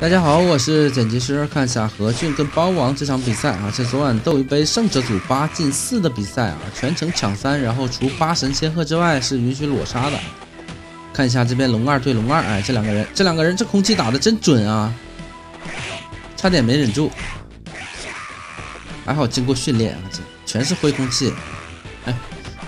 大家好，我是剪辑师。看一下何俊跟包王这场比赛啊，是昨晚斗鱼杯胜者组八进四的比赛啊，全程抢三，然后除八神仙鹤之外是允许裸杀的。看一下这边龙二对龙二，哎，这两个人，这两个人这空气打的真准啊，差点没忍住，还好经过训练啊，这全是灰空气。哎，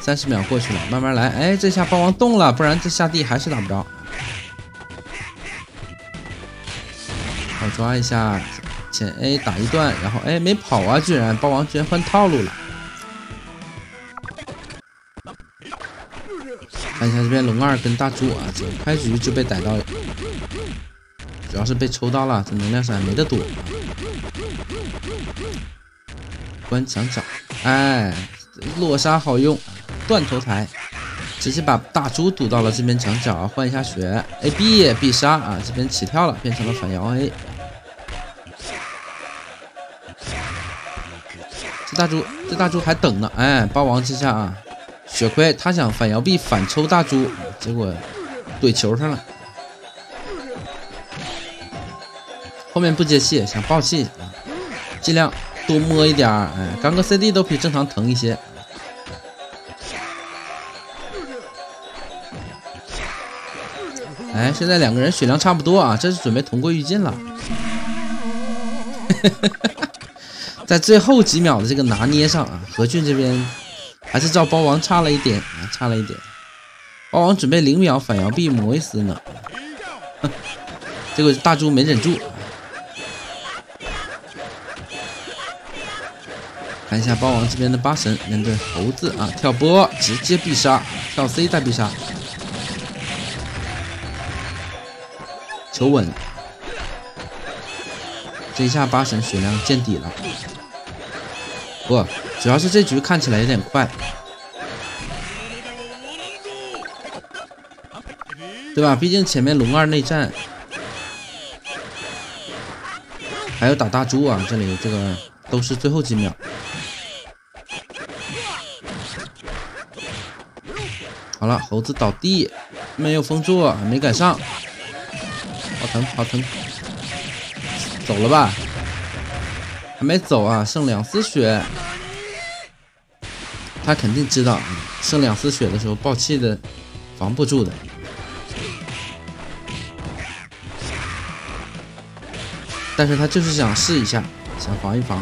三十秒过去了，慢慢来。哎，这下包王动了，不然这下地还是打不着。抓一下，前 A 打一段，然后哎没跑啊，居然包王居然换套路了。看一下这边龙二跟大猪啊，这开局就被逮到，主要是被抽到了，这能量闪没得躲。关墙角，哎，落沙好用，断头台，直接把大猪堵到了这边墙角，换一下血，A B 必杀啊，这边起跳了，变成了反摇 A。大猪，这大猪还等呢，哎，霸王之下啊，血亏，他想反摇臂反抽大猪，结果怼球上了，后面不接气，想爆气，尽量多摸一点儿，哎，刚个 CD 都比正常疼一些，哎，现在两个人血量差不多啊，这是准备同归于尽了。在最后几秒的这个拿捏上啊，何俊这边还是照包王差了一点啊，差了一点。包王准备零秒反摇臂魔一死呢，结果大猪没忍住。看一下包王这边的八神面对猴子啊，跳波直接必杀，跳 C 再必杀，求稳。这一下八神血量见底了。不，主要是这局看起来有点快，对吧？毕竟前面龙二内战，还有打大猪啊，这里这个都是最后几秒。好了，猴子倒地，没有封住，没赶上，好疼，好疼，走了吧？还没走啊，剩两丝血。他肯定知道，剩两丝血的时候爆气的防不住的。但是他就是想试一下，想防一防。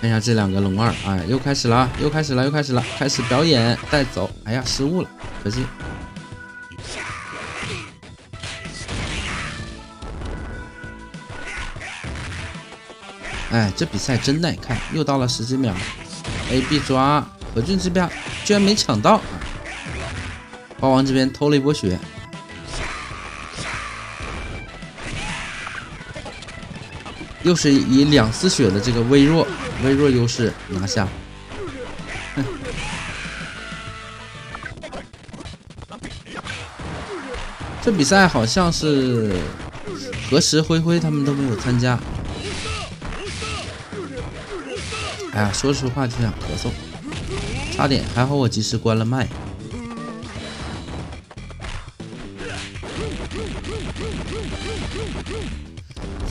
看一下这两个龙二，哎，又开始了，又开始了，又开始了，开始表演带走。哎呀，失误了，可惜。哎，这比赛真耐看！又到了十几秒，A B 抓何俊这边居然没抢到，包王这边偷了一波血，又是以两丝血的这个微弱微弱优势拿下。这比赛好像是何时灰灰他们都没有参加。哎呀，说实话就想咳嗽，差点，还好我及时关了麦。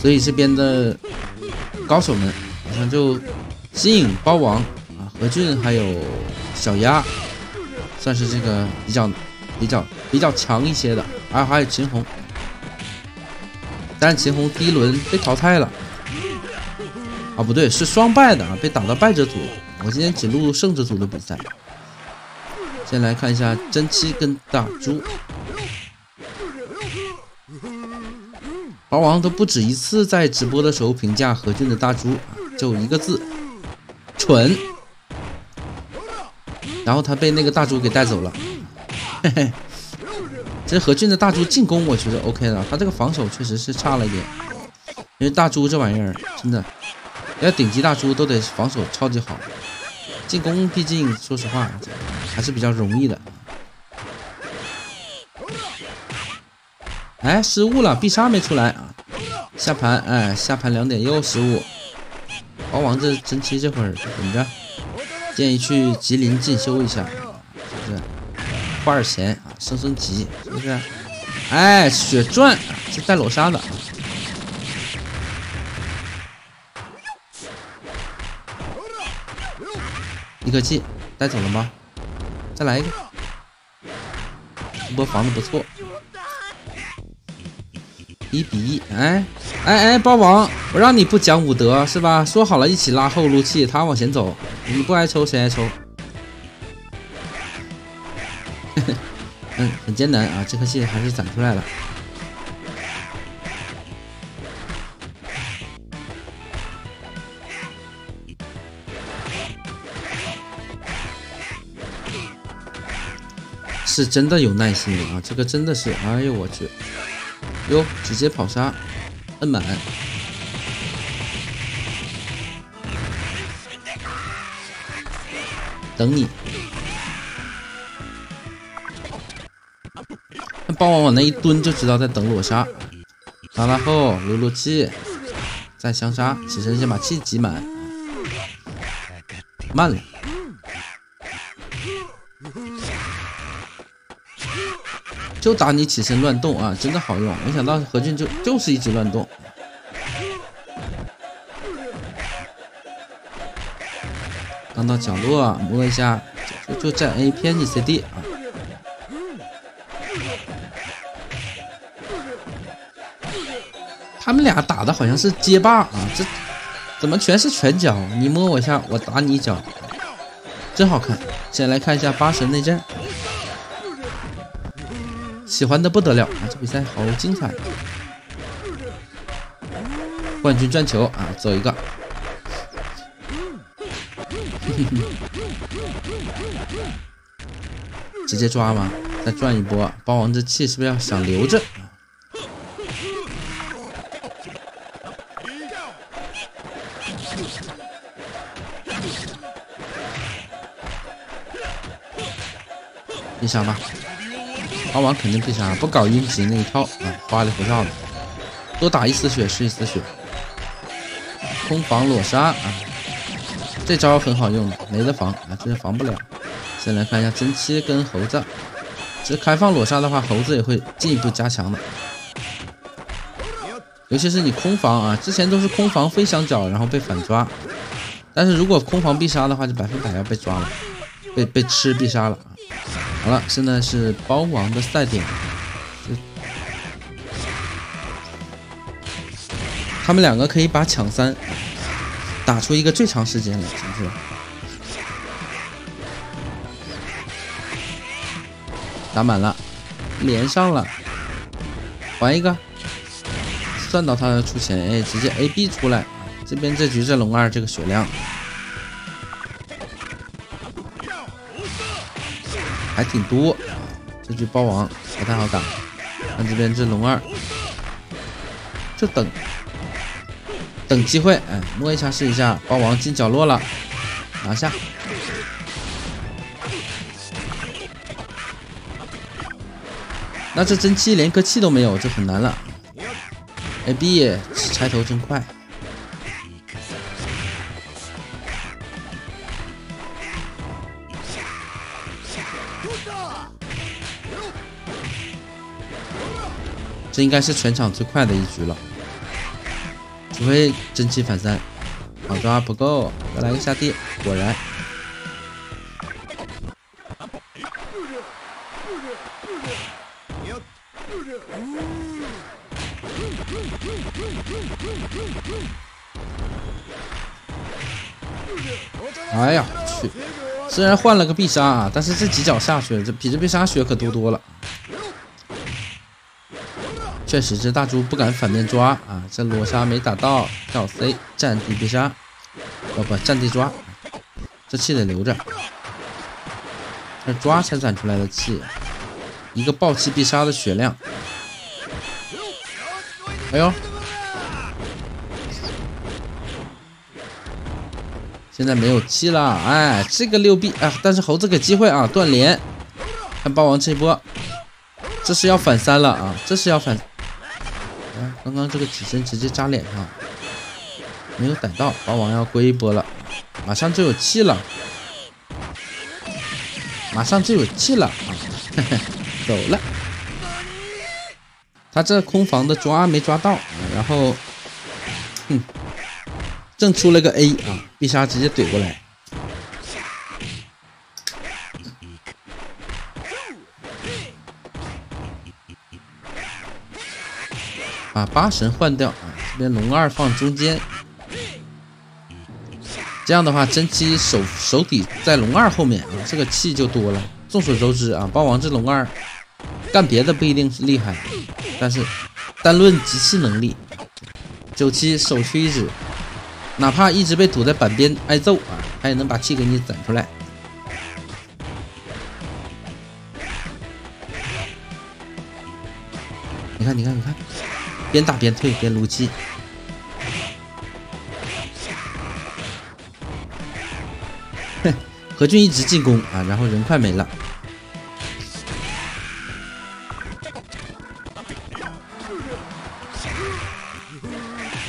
所以这边的高手们好像就新影包王啊，何俊还有小鸭，算是这个比较比较比较强一些的，还啊，还有秦红，但秦红第一轮被淘汰了。啊，不对，是双败的啊，被打到败者组。我今天只录胜者组的比赛。先来看一下真七跟大猪，包王都不止一次在直播的时候评价何俊的大猪，就一个字，蠢。然后他被那个大猪给带走了。嘿嘿，这何俊的大猪进攻我觉得 OK 了，他这个防守确实是差了一点，因为大猪这玩意儿真的。要顶级大猪都得防守超级好，进攻毕竟说实话还是比较容易的。哎，失误了，必杀没出来啊！下盘，哎，下盘两点又失误。包王这真七这会儿怎么着？建议去吉林进修一下，是不是？花点钱啊，升升级，是不是？哎，血钻是带裸杀的。一颗气带走了吗？再来一个，这波防的不错，一比一。哎哎哎，包王，我让你不讲武德是吧？说好了一起拉后路气，他往前走，你不挨抽谁挨抽？嗯，很艰难啊，这颗气还是攒出来了。是真的有耐心啊！这个真的是，哎呦我去，哟，直接跑杀，摁满，等你。那霸王往那一蹲就知道在等裸杀，拉拉后撸撸气，再相杀，起身先把气挤满，慢了。就打你起身乱动啊，真的好用！没想到何俊就就是一直乱动。刚到角落摸一下，就就站 A 偏你 CD 啊。他们俩打的好像是街霸啊，这怎么全是拳脚？你摸我一下，我打你一脚，真好看。先来看一下八神内战。喜欢的不得了啊！这比赛好精彩，冠军转球啊，走一个，直接抓吗？再转一波，包王这气是不是要想留着？你想吧。包王肯定必杀，不搞阴级那一套啊，花里胡哨的，多打一丝血是一丝血。空防裸杀啊，这招很好用的，没得防啊，这是防不了。先来看一下真七跟猴子，这开放裸杀的话，猴子也会进一步加强的。尤其是你空防啊，之前都是空防飞香角，然后被反抓，但是如果空防必杀的话，就百分百要被抓了，被被吃必杀了啊。好了，现在是包王的赛点，他们两个可以把抢三打出一个最长时间来，是不是？打满了，连上了，还一个，算到他出钱，哎，直接 A B 出来，这边这局这龙二这个血量。还挺多，这局包王不太好打。看这边这龙二，就等等机会，哎，摸一下试一下。包王进角落了，拿下。那这真气连个气都没有，就很难了。A B 拆头真快。这应该是全场最快的一局了，除非真气反三，好抓不够，再来个下地，果然。哎呀，去！虽然换了个必杀啊，但是这几脚下去，这比这必杀血可多多了。确实，这大猪不敢反面抓啊！这裸杀没打到，跳 C 战地必杀，哦不，战地抓，这气得留着。这抓才攒出来的气，一个暴气必杀的血量。哎呦，现在没有气了，哎，这个六 B 啊！但是猴子给机会啊，断连，看霸王这一波，这是要反三了啊！这是要反。刚刚这个起身直接扎脸上，没有逮到，包王要归一波了，马上就有气了，马上就有气了啊！嘿 嘿走了。他这空房的抓没抓到，然后，哼，正出了个 A 啊，必杀直接怼过来，把八神换掉啊，这边龙二放中间，这样的话真七手手底在龙二后面啊，这个气就多了。众所周知啊，霸王这龙二干别的不一定是厉害。但是，单论集气能力，九七首屈一指，哪怕一直被堵在板边挨揍啊，他也能把气给你攒出来。你看，你看，你看，边打边退，边撸鸡。哼，何俊一直进攻啊，然后人快没了。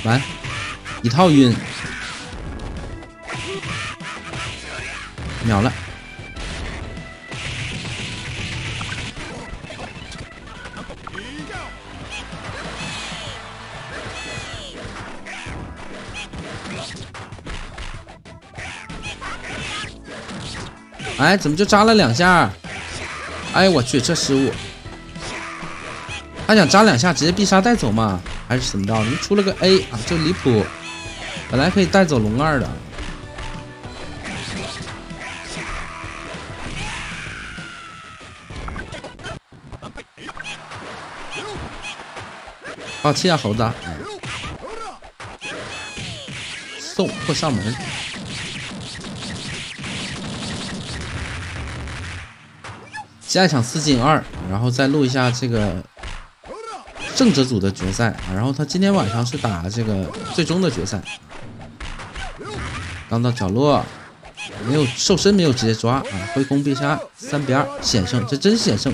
完，一套晕，秒了。哎，怎么就扎了两下？哎，我去，这失误。他想扎两下，直接必杀带走嘛？还是怎么着？你出了个 A 啊，就离谱！本来可以带走龙二的，抱歉啊，猴子！送破上门。下一场四进二，然后再录一下这个。胜者组的决赛，然后他今天晚上是打这个最终的决赛。刚到角落，没有瘦身，没有直接抓啊，挥空必杀，三比二险胜，这真险胜。